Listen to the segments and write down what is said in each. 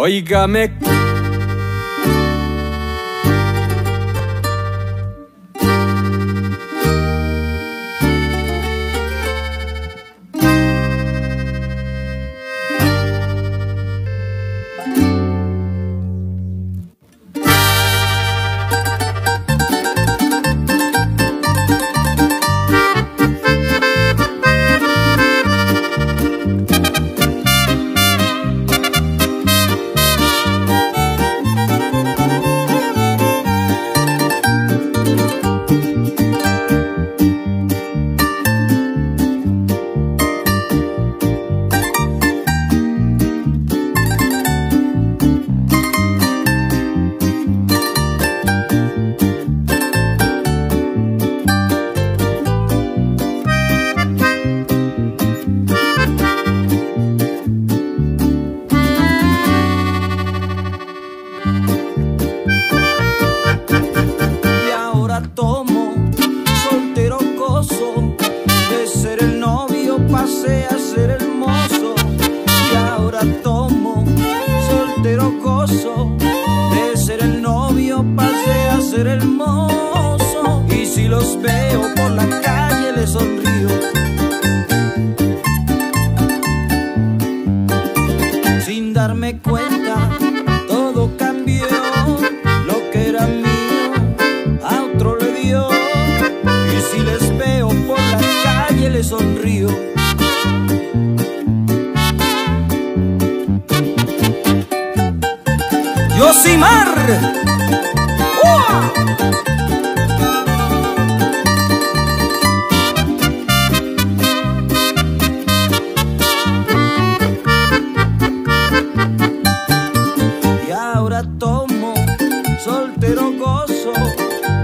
Oiga, me... pasé a ser el mozo. Y ahora tomo soltero gozo de ser el novio pasé a ser el mozo. Y si los veo por la calle les sonrío. Sin darme cuenta, todo cambió. Lo que era mío, a otro le dio. Y si les veo por la calle, les sonrío. Yosimar. Y ahora tomo soltero gozo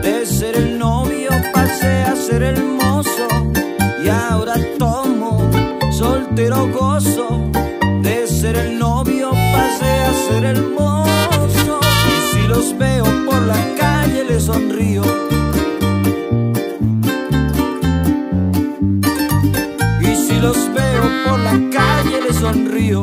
de ser el novio, pasé a ser el mozo. Y ahora tomo soltero gozo ser el novio, pasé a ser el mozo. Y si los veo por la calle, les sonrío. Y si los veo por la calle, les sonrío.